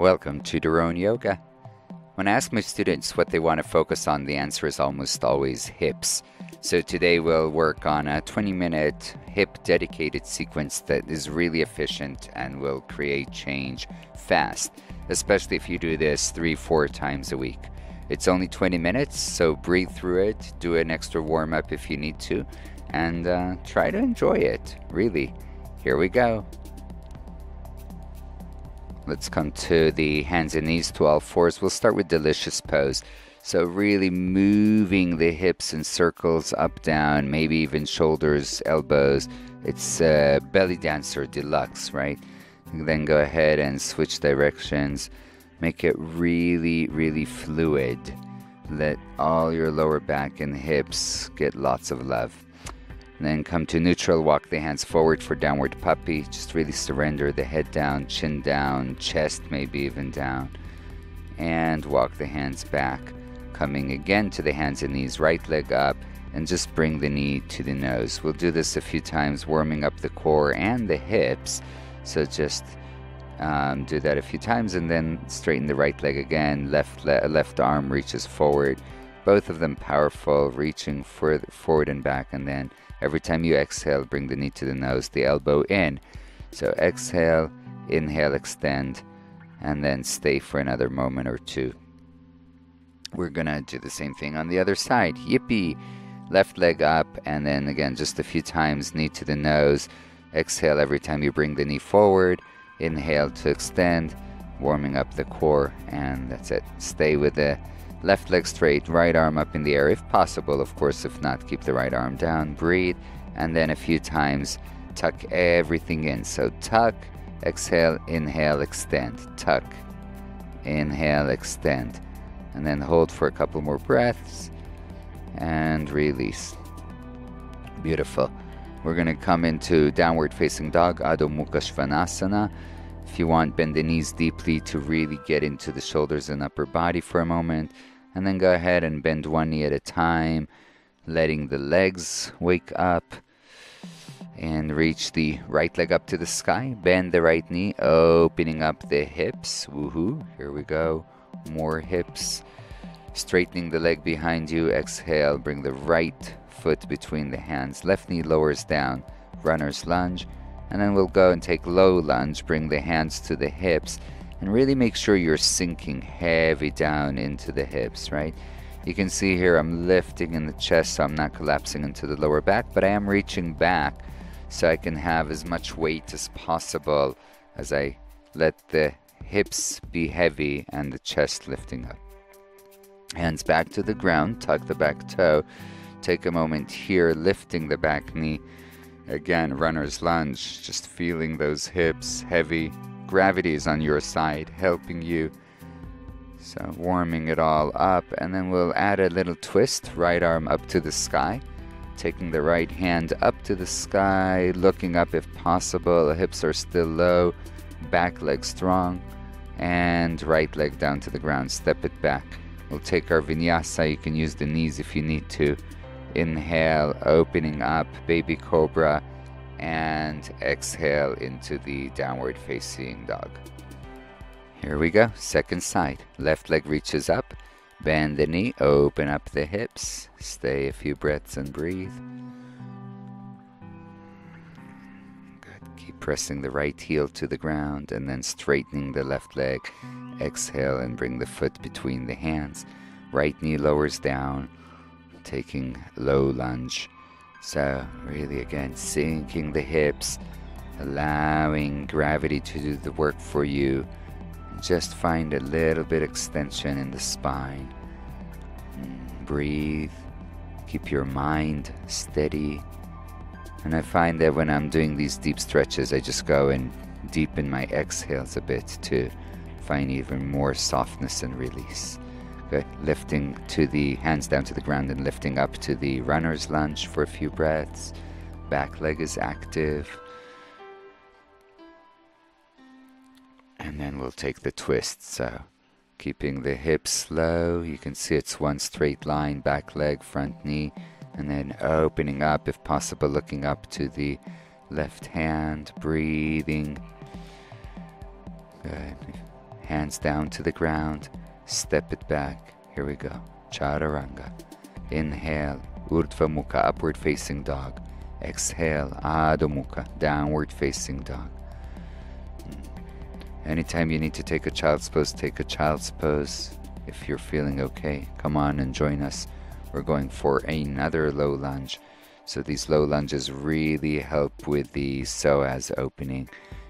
Welcome to Doron Yoga. When I ask my students what they want to focus on, the answer is almost always hips. So today we'll work on a 20 minute hip dedicated sequence that is really efficient and will create change fast, especially if you do this three, four times a week. It's only 20 minutes, so breathe through it, do an extra warm up if you need to, and uh, try to enjoy it. Really. Here we go. Let's come to the hands and knees to all fours. We'll start with delicious pose. So, really moving the hips in circles up, down, maybe even shoulders, elbows. It's uh, belly dancer deluxe, right? And then go ahead and switch directions. Make it really, really fluid. Let all your lower back and hips get lots of love. And then come to neutral, walk the hands forward for downward puppy. Just really surrender the head down, chin down, chest maybe even down. And walk the hands back coming again to the hands and knees, right leg up, and just bring the knee to the nose. We'll do this a few times, warming up the core and the hips. So just um, do that a few times, and then straighten the right leg again. Left le- left arm reaches forward. Both of them powerful, reaching further forward and back, and then every time you exhale, bring the knee to the nose, the elbow in. So exhale, inhale, extend, and then stay for another moment or two. We're gonna do the same thing on the other side. Yippee! Left leg up, and then again, just a few times, knee to the nose. Exhale every time you bring the knee forward. Inhale to extend, warming up the core, and that's it. Stay with the left leg straight, right arm up in the air if possible. Of course, if not, keep the right arm down. Breathe, and then a few times, tuck everything in. So tuck, exhale, inhale, extend. Tuck, inhale, extend and then hold for a couple more breaths and release. Beautiful. We're going to come into downward facing dog, Adho Mukha Svanasana. If you want, bend the knees deeply to really get into the shoulders and upper body for a moment. And then go ahead and bend one knee at a time, letting the legs wake up. And reach the right leg up to the sky. Bend the right knee, opening up the hips. Woohoo. Here we go more hips. Straightening the leg behind you. Exhale, bring the right foot between the hands. Left knee lowers down. Runner's lunge. And then we'll go and take low lunge. Bring the hands to the hips. And really make sure you're sinking heavy down into the hips, right? You can see here I'm lifting in the chest so I'm not collapsing into the lower back, but I am reaching back so I can have as much weight as possible as I let the hips be heavy and the chest lifting up. Hands back to the ground, tuck the back toe. Take a moment here, lifting the back knee. Again, runner's lunge, just feeling those hips heavy. Gravity is on your side, helping you. So, warming it all up, and then we'll add a little twist, right arm up to the sky. Taking the right hand up to the sky, looking up if possible. The hips are still low, back leg strong and right leg down to the ground. Step it back. We'll take our vinyasa. You can use the knees if you need to. Inhale, opening up, baby cobra, and exhale into the downward facing dog. Here we go. Second side. Left leg reaches up. Bend the knee, open up the hips. Stay a few breaths and breathe. Keep pressing the right heel to the ground and then straightening the left leg. Exhale and bring the foot between the hands. Right knee lowers down, taking low lunge. So, really, again, sinking the hips, allowing gravity to do the work for you. Just find a little bit extension in the spine. Mm, breathe. Keep your mind steady and I find that when I'm doing these deep stretches, I just go and deepen my exhales a bit to find even more softness and release. Good. Lifting to the hands down to the ground and lifting up to the runner's lunge for a few breaths. Back leg is active. And then we'll take the twist. So keeping the hips low. You can see it's one straight line, back leg, front knee and then opening up, if possible, looking up to the left hand, breathing. Good. Hands down to the ground. Step it back. Here we go. Chaturanga. Inhale, Urdhva Mukha, upward facing dog. Exhale, Adho Mukha, downward facing dog. Hmm. Anytime you need to take a child's pose, take a child's pose. If you're feeling okay, come on and join us. We're going for another low lunge. So these low lunges really help with the psoas opening.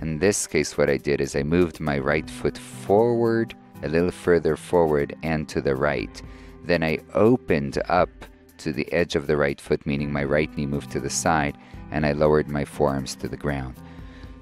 In this case, what I did is I moved my right foot forward, a little further forward and to the right. Then I opened up to the edge of the right foot, meaning my right knee moved to the side, and I lowered my forearms to the ground.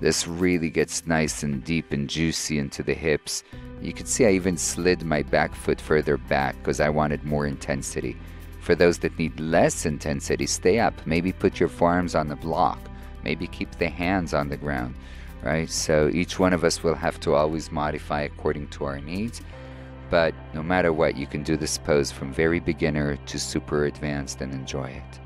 This really gets nice and deep and juicy into the hips. You can see I even slid my back foot further back because I wanted more intensity. For those that need less intensity, stay up. Maybe put your forearms on the block. Maybe keep the hands on the ground, right? So each one of us will have to always modify according to our needs. But no matter what, you can do this pose from very beginner to super advanced and enjoy it.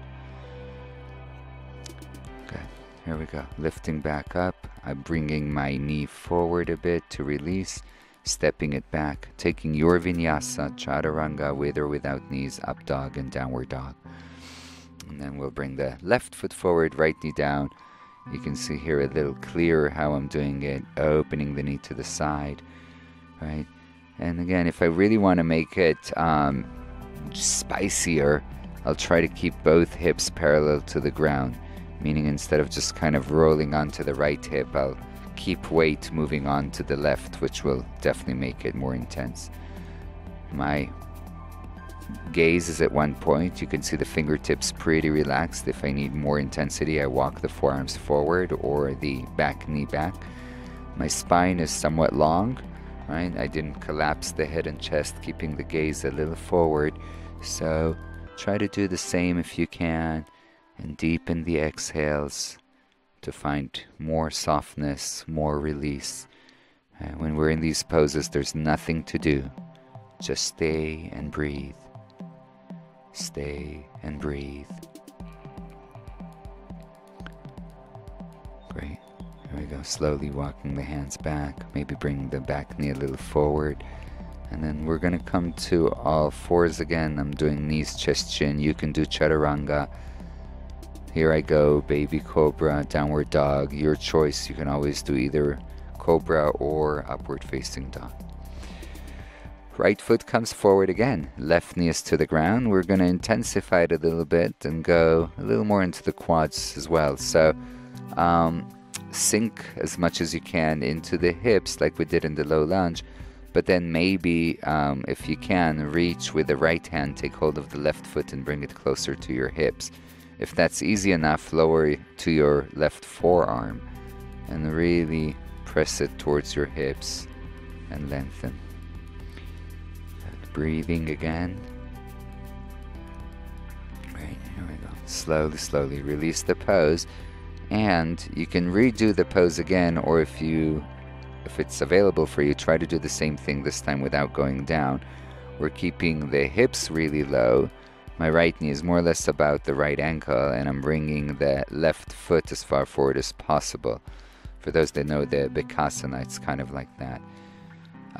Good. Here we go. Lifting back up. I'm bringing my knee forward a bit to release, stepping it back, taking your vinyasa, chaturanga, with or without knees, up dog and downward dog. And then we'll bring the left foot forward, right knee down. You can see here a little clearer how I'm doing it, opening the knee to the side, right? And again, if I really want to make it um, spicier, I'll try to keep both hips parallel to the ground, meaning instead of just kind of rolling onto the right hip, I'll keep weight moving on to the left, which will definitely make it more intense. My gaze is at one point. You can see the fingertips pretty relaxed. If I need more intensity, I walk the forearms forward or the back knee back. My spine is somewhat long, right? I didn't collapse the head and chest, keeping the gaze a little forward. So try to do the same if you can and deepen the exhales to find more softness, more release. And when we're in these poses, there's nothing to do. Just stay and breathe. Stay and breathe. Great. There we go. Slowly walking the hands back. Maybe bring the back knee a little forward. And then we're going to come to all fours again. I'm doing knees, chest, chin. You can do chaturanga. Here I go, baby cobra, downward dog. Your choice. You can always do either cobra or upward facing dog. Right foot comes forward again. Left knee is to the ground. We're going to intensify it a little bit and go a little more into the quads as well. So, um, sink as much as you can into the hips like we did in the low lunge but then maybe um, if you can reach with the right hand take hold of the left foot and bring it closer to your hips if that's easy enough lower to your left forearm and really press it towards your hips and lengthen breathing again. Right here we go. Slowly slowly release the pose. And you can redo the pose again or if you if it's available for you try to do the same thing this time without going down. We're keeping the hips really low. My right knee is more or less about the right ankle and i'm bringing the left foot as far forward as possible. For those that know the Bakasana, it's kind of like that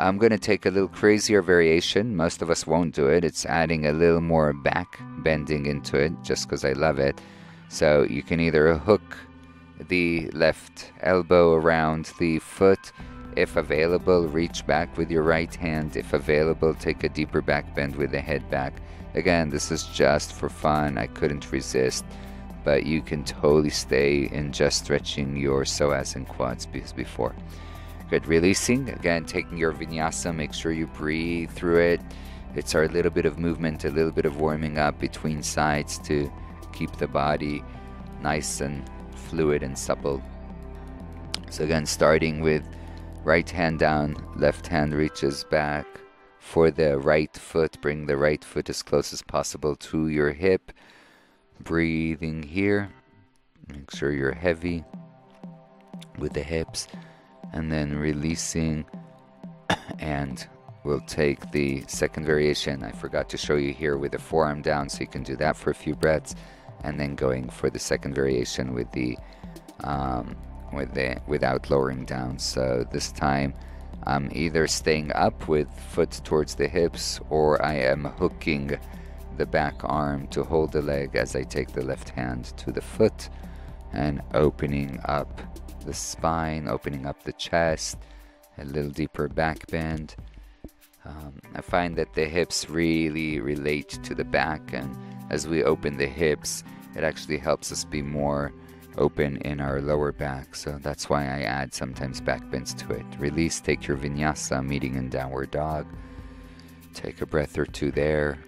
i'm going to take a little crazier variation most of us won't do it it's adding a little more back bending into it just because i love it so you can either hook the left elbow around the foot. If available, reach back with your right hand. If available, take a deeper back bend with the head back. Again, this is just for fun. I couldn't resist. But you can totally stay in just stretching your psoas and quads as before. Good. Releasing. Again, taking your vinyasa. Make sure you breathe through it. It's our little bit of movement, a little bit of warming up between sides to keep the body nice and fluid and supple. So, again, starting with right hand down, left hand reaches back for the right foot. Bring the right foot as close as possible to your hip. Breathing here. Make sure you're heavy with the hips. And then releasing. And we'll take the second variation. I forgot to show you here with the forearm down, so you can do that for a few breaths and then going for the second variation with the um, with the without lowering down. So this time I'm either staying up with foot towards the hips or I am hooking the back arm to hold the leg as I take the left hand to the foot and opening up the spine, opening up the chest, a little deeper back bend. Um, I find that the hips really relate to the back, and as we open the hips, it actually helps us be more open in our lower back. So that's why I add sometimes back bends to it. Release, take your vinyasa, meeting in downward dog. Take a breath or two there.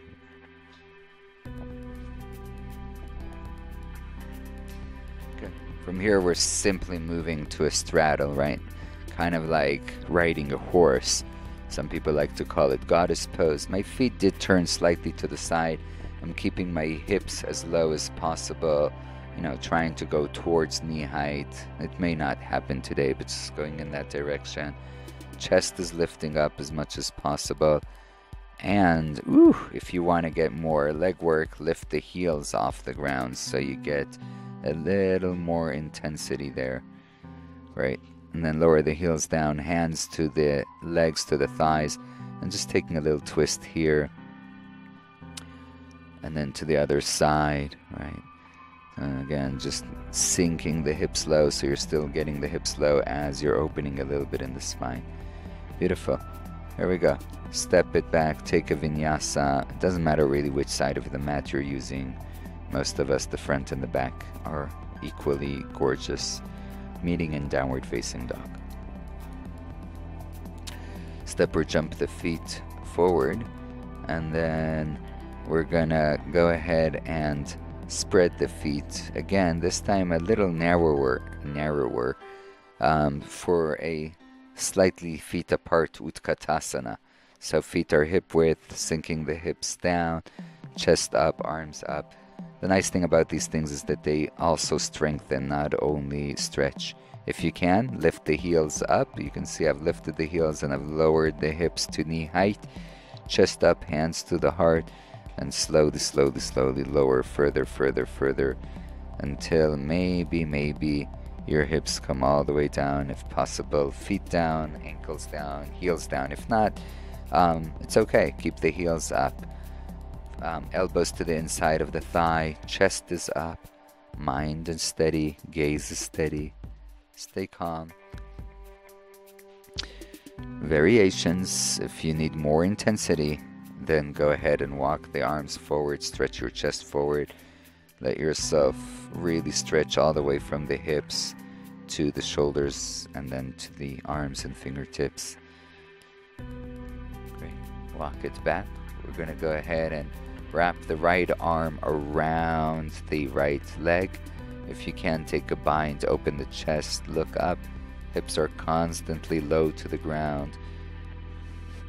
From here, we're simply moving to a straddle, right? Kind of like riding a horse. Some people like to call it goddess pose. My feet did turn slightly to the side. I'm keeping my hips as low as possible you know, trying to go towards knee height. It may not happen today, but just going in that direction. Chest is lifting up as much as possible. And ooh, if you want to get more leg work, lift the heels off the ground so you get a little more intensity there. Right? And then lower the heels down, hands to the legs, to the thighs, and just taking a little twist here. And then to the other side, right? Uh, again, just sinking the hips low so you're still getting the hips low as you're opening a little bit in the spine. Beautiful. Here we go. Step it back, take a vinyasa. It doesn't matter really which side of the mat you're using. Most of us, the front and the back, are equally gorgeous. Meeting in downward facing dog. Step or jump the feet forward, and then we're gonna go ahead and spread the feet again this time a little narrower narrower um, for a slightly feet apart utkatasana so feet are hip width sinking the hips down chest up arms up the nice thing about these things is that they also strengthen not only stretch if you can lift the heels up you can see I've lifted the heels and I've lowered the hips to knee height chest up hands to the heart and slowly, slowly, slowly lower further, further, further until maybe, maybe your hips come all the way down if possible. Feet down, ankles down, heels down. If not, um, it's okay. Keep the heels up. Um, elbows to the inside of the thigh, chest is up, mind is steady, gaze is steady. Stay calm. Variations, if you need more intensity, then go ahead and walk the arms forward, stretch your chest forward. Let yourself really stretch all the way from the hips to the shoulders and then to the arms and fingertips. Great. Walk it back. We're going to go ahead and wrap the right arm around the right leg. If you can, take a bind, open the chest, look up. Hips are constantly low to the ground.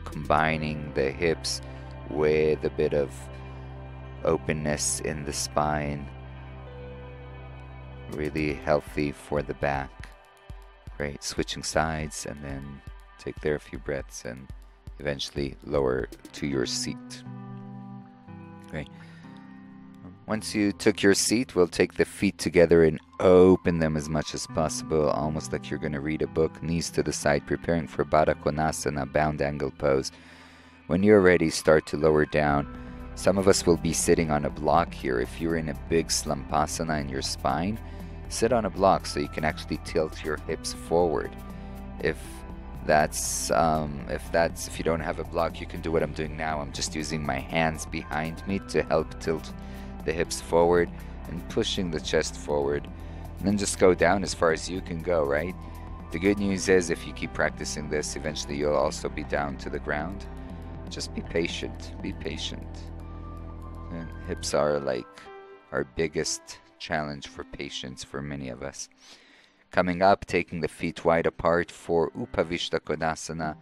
Combining the hips with a bit of openness in the spine. Really healthy for the back. Great. Switching sides and then take there a few breaths and eventually lower to your seat. Great. Once you took your seat, we'll take the feet together and open them as much as possible, almost like you're going to read a book. Knees to the side, preparing for Baddha Konasana, bound angle pose. When you're ready, start to lower down. Some of us will be sitting on a block here. If you're in a big slumpasana in your spine, sit on a block so you can actually tilt your hips forward. If that's um, if that's if you don't have a block, you can do what I'm doing now. I'm just using my hands behind me to help tilt the hips forward and pushing the chest forward. And then just go down as far as you can go, right? The good news is if you keep practicing this, eventually you'll also be down to the ground just be patient. Be patient. And hips are like our biggest challenge for patience for many of us. Coming up, taking the feet wide apart for Upavishta Konasana.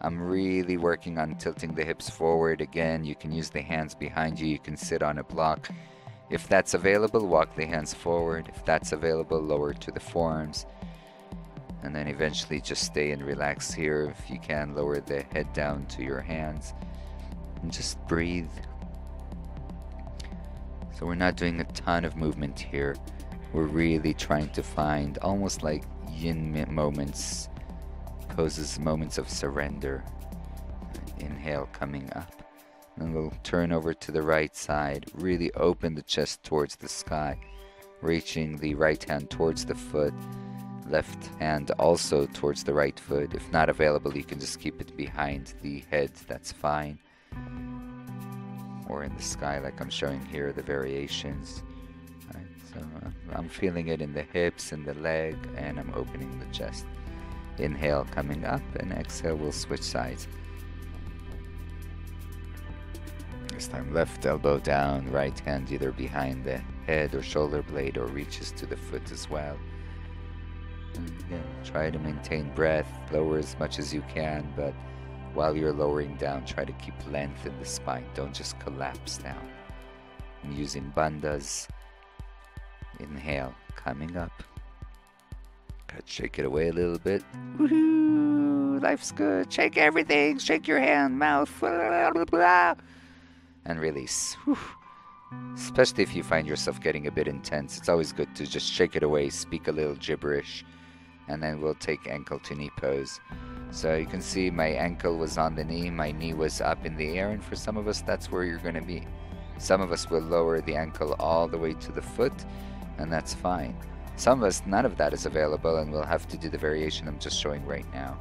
I'm really working on tilting the hips forward. Again, you can use the hands behind you. You can sit on a block. If that's available, walk the hands forward. If that's available, lower to the forearms and then eventually just stay and relax here if you can lower the head down to your hands and just breathe so we're not doing a ton of movement here we're really trying to find almost like yin moments poses moments of surrender. Inhale, coming up. And we'll turn over to the right side. Really open the chest towards the sky, reaching the right hand towards the foot, left hand also towards the right foot. If not available, you can just keep it behind the head, that's fine. Or in the sky, like I'm showing here, the variations. So uh, I'm feeling it in the hips and the leg, and I'm opening the chest. Inhale, coming up, and exhale, we'll switch sides. This time, left elbow down, right hand either behind the head or shoulder blade or reaches to the foot as well. And again, try to maintain breath, lower as much as you can, but while you're lowering down, try to keep length in the spine. Don't just collapse down. I'm using bandhas. Inhale, coming up. Good. Shake it away a little bit. Woohoo! Life's good. Shake everything. Shake your hand, mouth. Blah, blah, blah and release. Whew. Especially if you find yourself getting a bit intense, it's always good to just shake it away, speak a little gibberish, and then we'll take ankle to knee pose. So you can see my ankle was on the knee, my knee was up in the air, and for some of us, that's where you're going to be. Some of us will lower the ankle all the way to the foot, and that's fine. Some of us, none of that is available, and we'll have to do the variation I'm just showing right now.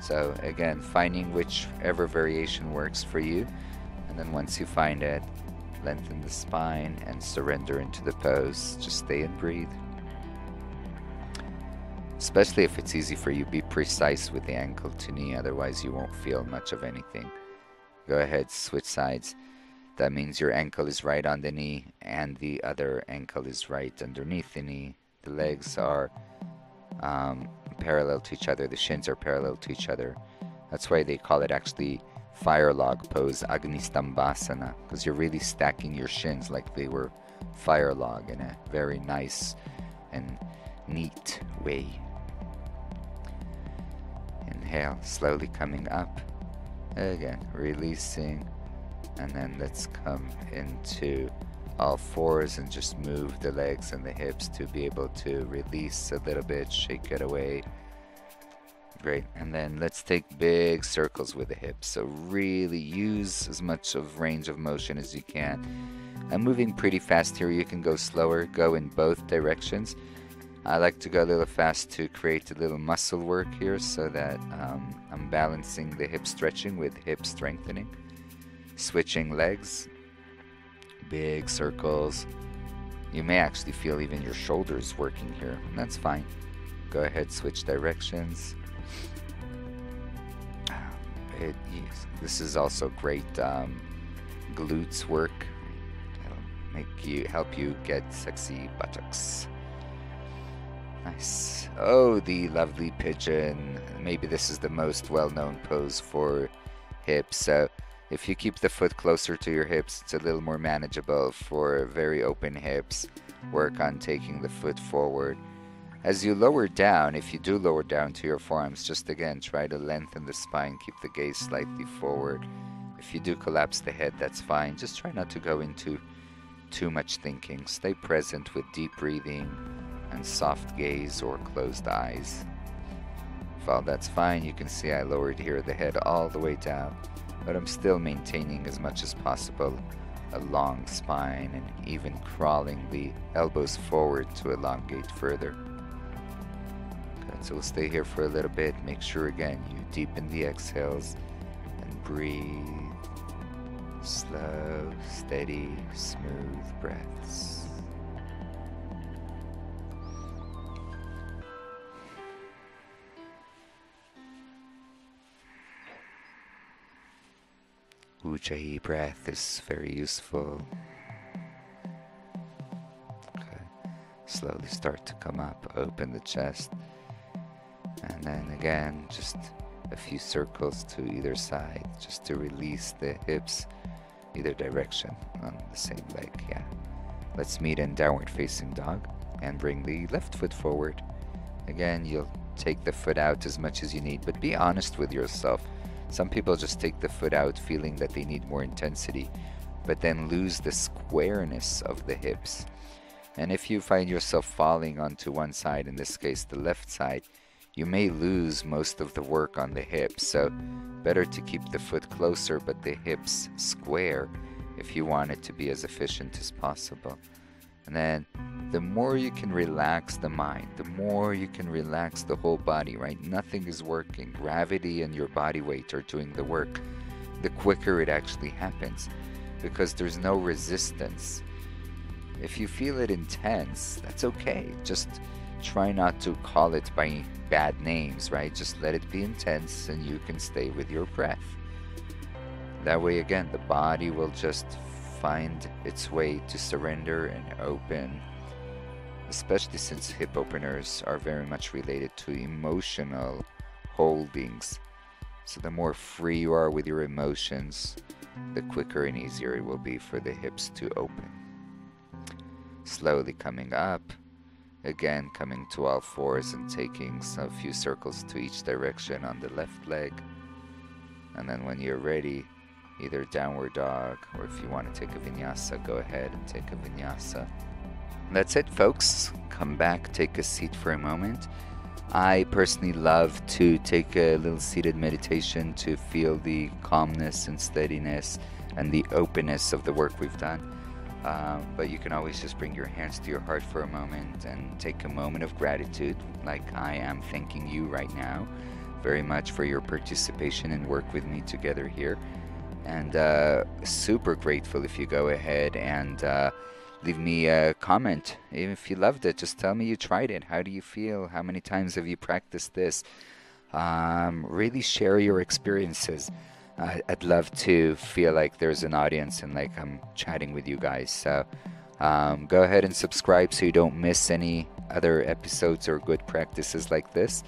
So again, finding whichever variation works for you. And then once you find it, lengthen the spine and surrender into the pose. Just stay and breathe. Especially if it's easy for you, be precise with the ankle to knee, otherwise, you won't feel much of anything. Go ahead, switch sides. That means your ankle is right on the knee and the other ankle is right underneath the knee. The legs are um, parallel to each other, the shins are parallel to each other. That's why they call it actually fire log pose, Agnistambhasana, because you're really stacking your shins like they were fire log in a very nice and neat way. Inhale, slowly coming up. Again, releasing. And then let's come into all fours and just move the legs and the hips to be able to release a little bit, shake it away Great. And then let's take big circles with the hips. So really use as much of range of motion as you can. I'm moving pretty fast here. You can go slower, go in both directions. I like to go a little fast to create a little muscle work here so that um, I'm balancing the hip stretching with hip strengthening. Switching legs, big circles. You may actually feel even your shoulders working here, and that's fine. Go ahead, switch directions it, this is also great um, glutes work. It'll make you help you get sexy buttocks. Nice. Oh, the lovely pigeon. Maybe this is the most well-known pose for hips. So if you keep the foot closer to your hips, it's a little more manageable for very open hips. Work on taking the foot forward as you lower down, if you do lower down to your forearms, just again try to lengthen the spine, keep the gaze slightly forward. If you do collapse the head, that's fine. Just try not to go into too much thinking. Stay present with deep breathing and soft gaze or closed eyes. All that's fine, you can see I lowered here the head all the way down, but I'm still maintaining as much as possible a long spine and even crawling the elbows forward to elongate further. So we'll stay here for a little bit. Make sure again you deepen the exhales and breathe. Slow, steady, smooth breaths. Ujjayi breath is very useful. Okay. Slowly start to come up, open the chest. And then again, just a few circles to either side, just to release the hips either direction on the same leg. Yeah. Let's meet in downward facing dog and bring the left foot forward. Again, you'll take the foot out as much as you need, but be honest with yourself. Some people just take the foot out feeling that they need more intensity, but then lose the squareness of the hips. And if you find yourself falling onto one side, in this case the left side, you may lose most of the work on the hips. So, better to keep the foot closer but the hips square if you want it to be as efficient as possible. And then the more you can relax the mind, the more you can relax the whole body, right? Nothing is working. Gravity and your body weight are doing the work. The quicker it actually happens because there's no resistance. If you feel it intense, that's okay. Just try not to call it by bad names, right? Just let it be intense and you can stay with your breath. That way, again, the body will just find its way to surrender and open, especially since hip openers are very much related to emotional holdings. So, the more free you are with your emotions, the quicker and easier it will be for the hips to open. Slowly coming up, again coming to all fours and taking a few circles to each direction on the left leg. And then when you're ready, either downward dog or if you want to take a vinyasa, go ahead and take a vinyasa. That's it, folks. Come back, take a seat for a moment. I personally love to take a little seated meditation to feel the calmness and steadiness and the openness of the work we've done. Uh, but you can always just bring your hands to your heart for a moment and take a moment of gratitude, like I am thanking you right now very much for your participation and work with me together here. And uh, super grateful if you go ahead and uh, leave me a comment. Even If you loved it, just tell me you tried it. How do you feel? How many times have you practiced this? Um, really share your experiences. Uh, I'd love to feel like there's an audience and like I'm chatting with you guys. So um, go ahead and subscribe so you don't miss any other episodes or good practices like this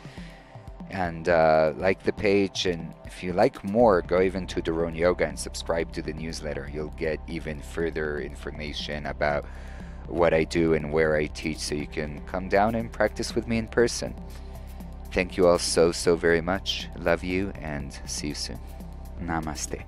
and uh, like the page. And if you like more, go even to Doron Yoga and subscribe to the newsletter. You'll get even further information about what I do and where I teach, so you can come down and practice with me in person. Thank you all so, so very much. Love you and see you soon. Namaste.